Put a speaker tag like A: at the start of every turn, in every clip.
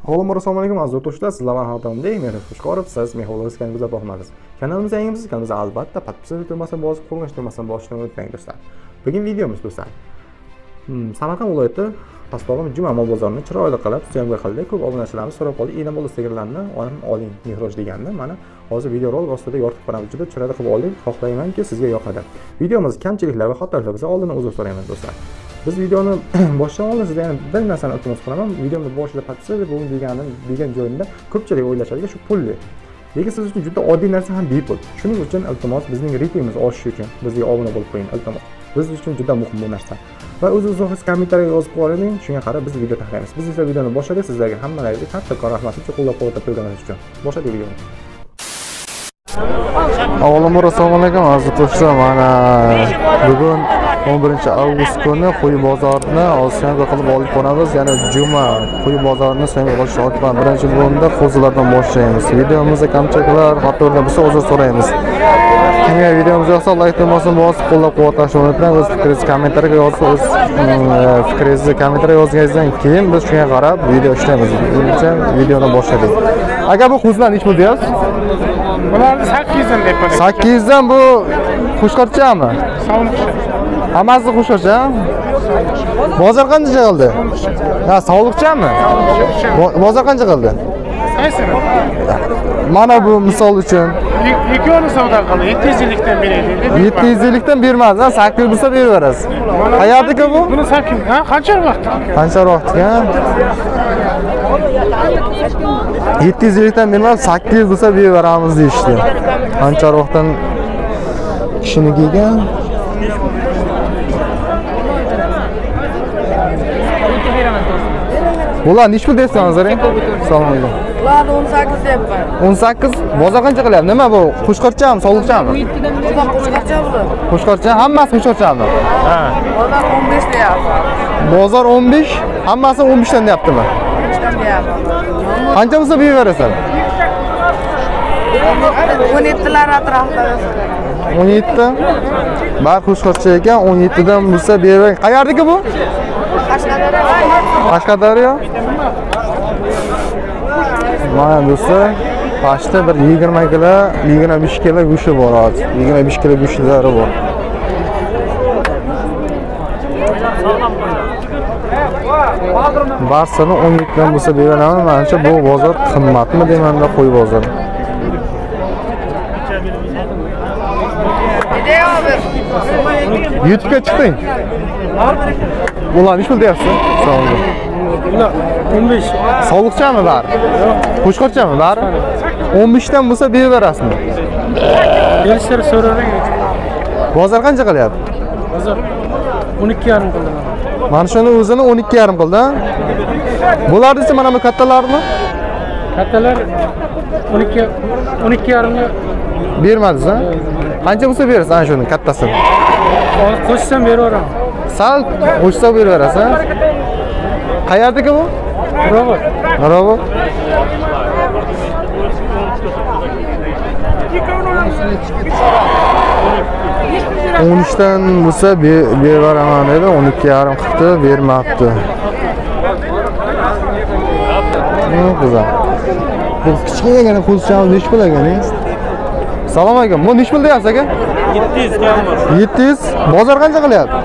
A: Avvalambor assalomu alaykum. Aziz o'qituvchilar sizlar bilan xonadonimda Mehrib Xushqorov siz mehmonlarimiz kanaliga guzar boqmadingiz kanalimizga yangimisiz kanalimizni albatta podpisatsiya qilmasdan bosib qo'llashtirmasdan bosishni unutmang do'stlar. Bugun videomiz do'stlar. Hmm, Samarqand viloyati pastbog'im juma mol bozorini chiroyli qilib syomka qildik ko'p obunachilarimiz so'rab qoldi inamol sigirlarni olim oling mehroj deganda mana hozir videorolik ostida yoritib qo'yamiz juda chiroyli qilib oldik xohlaymanki sizga yoqadi. Videomiz kamchiliklar va xatolar bo'lsa oldindan uzr so'rayman do'stlar. Biz videoni boshlagan oldin sizdan yana bir narsani iltimos qilaman. Videoni boshida podpisatsiya bu deganim degan joyimda ko'pchilik o'ylashadiki shu pulli lekin siz uchun juda oddiy narsa ham bepul. Shuning uchun iltimos bizning reytingimiz oshishi uchun bizga obuna bo'lib qo'ying iltimos. Biz uchun juda muhim bu narsa. Va o'z o'zingiz kommentariyga yozib qo'ying shunga qarab biz video taqlaymiz biz esa videoni boshladik. Sizlarga hammalaringizga kattakon rahmat uchun qo'llab quvvatlab turganingiz uchun. Boshladik videoni. Avvalambor assalomu alaykum. Aziz do'stlar mana bugun 11 avgust kuni qo'y bozorini syomka qilib olib boramiz. Ya'ni juma qo'y bozorini syomka qilish olib birinchi bo'limda qo'zilardan boshlaymiz. Videomizda kamchiliklar xatolar bo'lsa uzr so'raymiz. Kimga videomiz yoqsa layk tugmasini bosib qo'llab quvvatlashni unutmang. O'z fikringizni kommentariyaga yozib o'z mm, fikringizni kommentariyaga yozganingizdan keyin biz shunga qarab video ishlaymiz. Uchun videoni boshladik. Aka bu qo'zilar nechi pul deyapsiz
B: Bularni 800 dan deb qo'ydik.
A: sakkizdan bu qo'shqorchami hammasi qo'shqorcha bozor qancha qildi ha sog'liqchami? Bo- bozor qancha qildi? Mana bu misol uchun
B: Ikkovini savdo qildi. 700 yillikdan beraylik dedi.
A: yetti yuz ellikdan bermadi sakkiz bo'lsa beraverasiz qayerdiki bu.
B: Buni 800. Ha, qancha vaqt?
A: qancha vaqtga yetti yuz ellikdan bermadi sakkiz bo'lsa beraveramiz deyishdi qancha vaqtdan kishiniki ekan bular nechi pul assalomu alaykum
C: Ularni 18 deyapman.
A: o'n sakkiz? Bozor qancha qilyapti? Nima bu? Qo'shqorchami sovuqchami
C: Ular qo'shqacha bular.
A: qo'shqorcha hammasi qo'shqorchami?
C: Ular 15 deyapti.
A: bozor o'n besh? Hammasi o'n beshdan deyaptimi? Qancha bo'lsa beraverasizlar
C: 17 lar atrofida.
A: o'n yetti? Bari qo'shqorcha ekan o'n yettidan bo'lsa beravering qayerdiki bu?
C: Qashqadaryo.
A: qashqadaryo mana do'stlar pastda bir yigirma kilo yigirma besh kilo go'shti bor hozir yigirma besh kilo go'shtlari bor. Barsani o'n yettidan bo'lsa beraman manimcha bu bozor qimmatmi deymanda qo'y bozori youtube'ga chiqding. Ular nechi pul deyapsiz Sog'lik.
B: Bular 15.
A: sog'liqchami bari qo'shqorchami bari o'n beshdan bo'lsa beraverasizmi
B: Berishlar so'ravering.
A: bozor qancha qilyapti
B: Hozir 12 yarim qildi.
A: mana shuni o'zini o'n ikki yarim qildi bularnichi mana bu kattalarni
B: Kattalar 12 12 yarimga
A: bermadingiz a qancha bo'lsa berasiz ana shuni kattasini
B: qo'shsam beraveraman.
A: sal qo'shsa beraverasiz qayerdiki bu?
B: Robot.
A: Nurobod o'n uchdan bo'lsa be- beraman dedi o'n ikki yarim qilibdi bermabdi. Ну, qizim. Bu kichkinagina qo'zichamiz nechi pul ekan salom alaykum. Bu nechi pul deyapsiz aka?
B: 700 kam bor.
A: yetti yuz? Bozor qancha qilyapti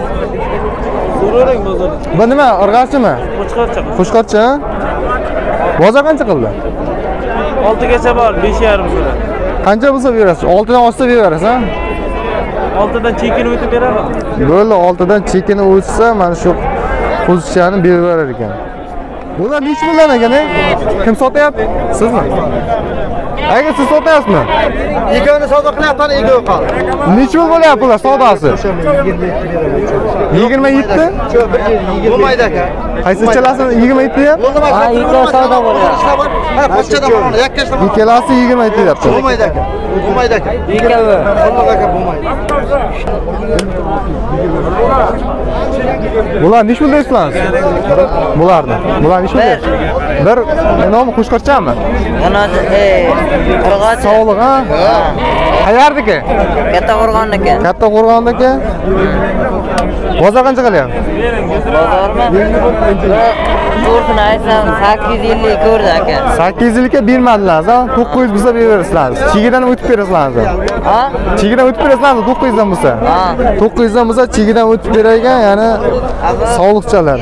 B: So'ravering bozorda.
A: bu nima irg'achimi
B: Qo'chqorcha.
A: qo'shqorcha bozor qancha qildi?
B: 6 gacha bor, 5 yarim so'ra.
A: qancha bo'lsa berasiz oltidan oshsa beraverasiz a
B: 6dan chekinib o'tib beraman.
A: bo'ldi oltidan chekini o'tsa mana shu qo'zichani beraverar ekan. Bular nechi puldan ekan kim sotyapti? Sizmi aka siz sotyapsizmi
D: Ikkovini savdo qilyapman, ikkovi qoldi.
A: nechi pul bo'lyapti bular savdosi yigirma yetti
D: Bo'lmaydi aka.
A: qaysi ikkalasini yigirma yetti deyapti
D: Bo'lmaydi. Ha, ikkovi savdo bo'lyapti.
A: Ikkalasi yigirma yetti deyapti
D: Bo'lmaydi aka. Bo'lmaydi aka. Ikkovi. Bo'lmaydi aka, bo'lmaydi.
A: bular nechi pul deysizlar bularni bular nechi pul deyapsiz bir nomi qo'shqirchami
E: Mana e, Qirg'och.
A: sog'liq ha qayerdiki
E: Katta Qo'rg'onniki.
A: katta qo'rg'onniki bozor qancha qilyapti
E: Bozormi? To'rtini aytsam 850 ko'rdi aka.
A: sakkiz yuz yilga bermadilar ha to'qqiz yuz bo'lsa beraverasizlar chegidan o'tib berasizlar
E: Ha?
A: chegidan o'tib berasizlar to'qqiz yuzdan bo'lsa
E: Ha.
A: to'qqiz yuzdan bo'lsa chegidan o'tib berar ekan ya'ni sog'liqchalar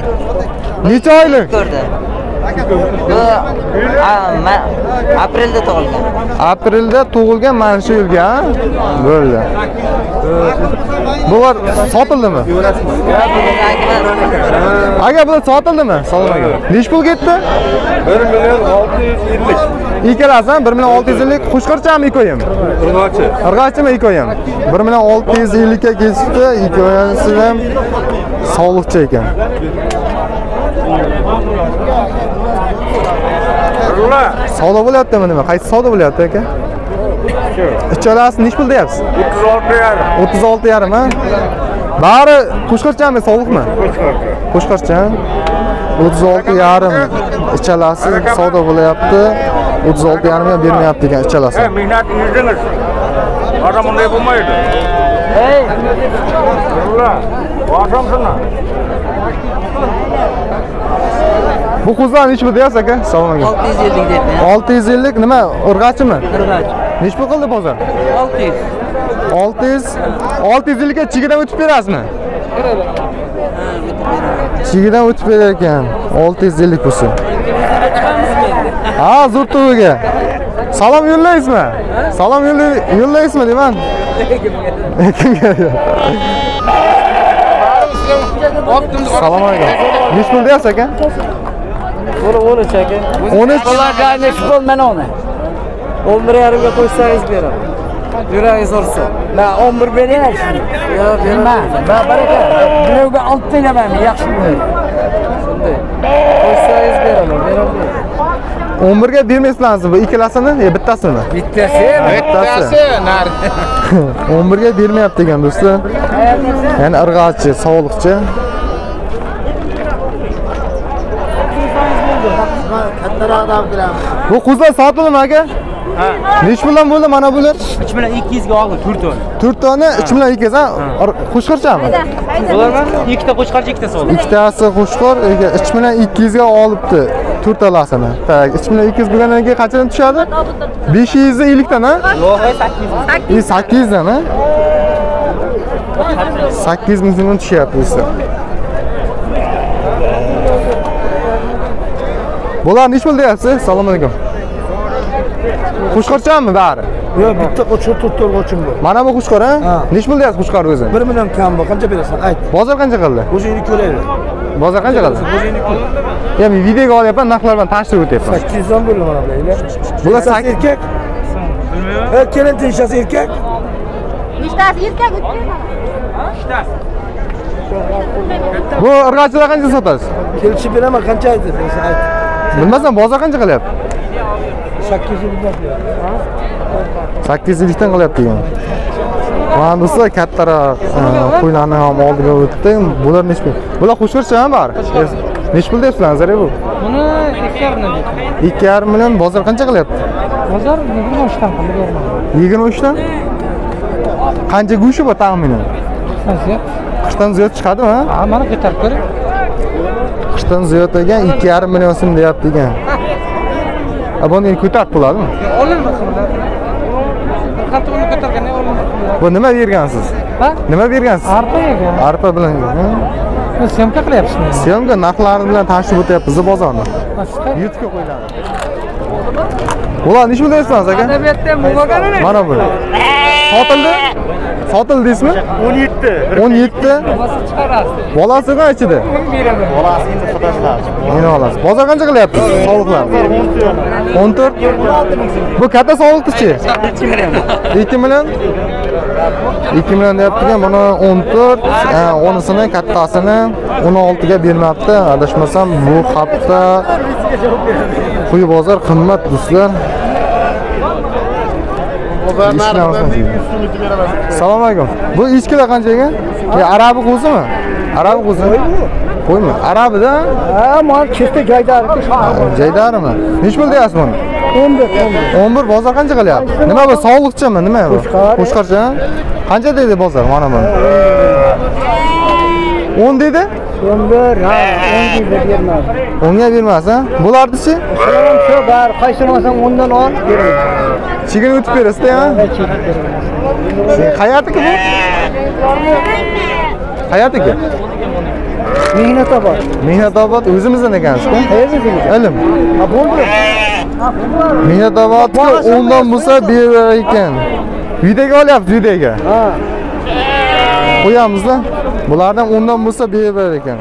A: necha oylik
E: Ko'rdi. Bu aprelda tug'ilgan.
A: aprelda tug'ilgan mana shu yilga ha? bo'ldi. Bular sotildimi? Aka bular sotildimi? Salom aka nechi pul ketdi bir million olti yuz ellik. Ikkalasi ha? bir million olti yuz ellik qo'shqirchami ikoyim? Urg'ochi urg'ochimi ikoyim? Bir million olti yuz ellikka ketibdi ikoyasi ham sog'liqcha ekan savdo bo'lyaptimi nima? Qaysi savdo bo'lyapti aka? Uchalasi nechi pul deyapsiz? O'ttiz olti yarim o'ttiz olti yarim ha? Bari qo'shqirchami sovuqmi qo'shqircha o'ttiz olti yarim. Ichalasi savdo bo'lyapti. O'ttiz olti yarimga bermayapti ekan ichalasi
F: mehnat yurdingiz odam unday bo'lmaydi. Boshimsizmi
A: bu qo'zlar nechi pul deyapsiz aka? Salom aka.
E: 650 debdi.
A: olti yuz ellik nima urg'achimi
E: Qirg'och.
A: nechi pul qildi bozor
E: 600.
A: olti yuz olti yuz ellikka chegidan o'tib berasizmi? Chegidan o'tib berar ekan olti yuz ellik bo'lsa ha zo'rtuviga salom yo'llaysizmi? Salom yo'llaysizmi deyman kimga salom alaykum nechi pul deyapsiz aka
B: Buni 13 aka.
A: o'n uch
B: Ularga nechi pul mana uni? 11 yarimga qo'ysangiz beraman. Yuragingiz ursa.
G: Ben 11 bereyim şimdi.
B: Yo'q, beraman.
G: Ben, ben baraka. Birovga 6 teraman, yaxshi bo'ladi.
B: Shunday. Qo'ysangiz beraman, beraman.
A: o'n birga bermaysizlarmi bu ikkalasini yo bittasini
G: Bittasi.
A: bittasi o'n birga bermayapti ekan do'stlar ya'ni irg'ochi sog'liqchi
D: Kattaroqdan bilaman.
A: bu qo'zlar sotildimi aka? Nechi puldan bo'ldi mana bular
B: 3 million 200 ga oldim, 4 ton.
A: to'rt dona uch million ikki yuz ha. Qo'shqirchami
B: Bularmi? Ikkita qo'chqarcha, ikkita soldi.
A: ikkitasi qo'shqor uch million ikki yuzga olibdi to'rtalasini tak uch million ikki yuz bo'lgandan keyin qanchadan tushadi? Besh yuz ellikdan ha и sakkiz yuzdan ha? Sakkiz ming so'mdan tushyapti do'stlar bular nechi pul deyapsiz assalomu alaykum qo'shqirchami bari
D: Yo'q, bitta qo'chqor to'rtta urg'ochim bor.
A: mana bu qo'shqor ha nechi pul deyapsiz qo'shqor o'zi
D: 1 million kam bor. Qancha berasan? Ayt.
A: bozor qancha qildi
D: O'zingni ko'raylik.
A: bozor qancha qildi ya men videoga olyapman narxlar bilan tanishtirib o'tyapman
D: 800 dan bo'ldi mana bular.
A: bular
D: Sak
A: sakkiz
D: erkak. Ha, kelin tinchasi erkak.
H: Nechtasi erkak o'tgan?
A: bu irg'ochilar qancha sotasiz
D: Kelishib beraman, qancha aytdi? Sen ayt.
A: Bilmasam bozor qancha qilyapti
D: 800 yildan.
A: sakkiz yuz ellikdan qilyapti ekan mana do'stlar kattaroq qo'ylarni ham oldiga o'tdi bular nechi pul bular qo'shqirchami bari nechi pul deyapsizlar nazariya bu
G: Buni 2 yarim deb.
A: ikki yarim million bozor qancha qilyapti
G: Bozor 23 dan qilib berman.
A: yigirma uchdan qancha go'shti bor taxminan
G: Nasıl?
A: qishdan ziyod chiqadimi ha
G: Ha, mana ko'tarib ko'ring.
A: Qishdan ziyod ekan ikki yarim million so'm deyapti ekan buni endi ko'tarib bo'ladimi?
G: Olinma olinma qilinglar.
A: bu nima bergansiz nima bergansiz
G: Arpa yegan.
A: arpa bilan
G: syomka qilyapsizmi?
A: syomka narxlari bilan tanishib o'tyapmiz bozorni. Youtubega qo'yiladi. Bular nechi pul deyapsiz aka
G: Adabiyotda bo'lganini.
A: mana bu. sotildi sotildi deysizmi? o'n yetti. O'n yetti?
G: Bosi chiqarasiz.
A: bolasi ham ichida
G: Beraman.
A: meni olasiz bozor qancha qilyapti? Sovuqlar. O'n to'rt? Bu katta sovuqnichi ikki million. Ikki million? Deyapti ekan buni o'n to'rt unisini kattasini o'n oltiga bermabdi. Adashmasam bu hafta quyi bozor qimmat do'stlar assalomu alaykum. Bu echkilar qancha ekan? Arabi qo'zimi arabi qo'zi qo'ymi? Arabida?
D: Ha, mal chista joydagi
A: jaydarimi nechi pul deyapsiz buni?
D: 11, 11.
A: 11 bozor qancha qilyapti? Nima bu sog'liqchimi nima bu? Qo'chqorcha qancha deydi bozor? Mana buni. 10 deydi
D: 11, ha, 10 deb bermadi.
A: 10 ga bermas ha? Bularnichi
D: shu bar, qaysini olsang undan ol, beraman.
A: chigin o'tib berasizda ha? Qayerniki bu qayerniki
D: Mehnat topar.
A: mehnatobod. O'zimizdan ekansiz-ku. Ilm.
D: Ha, bo'ldi.
A: mehnatobodga o'ndan bo'lsa berar ekan. Videoga olyapti videoga.
D: Ha.
A: qo'yamizda bulardan o'ndan bo'lsa berib berar ekan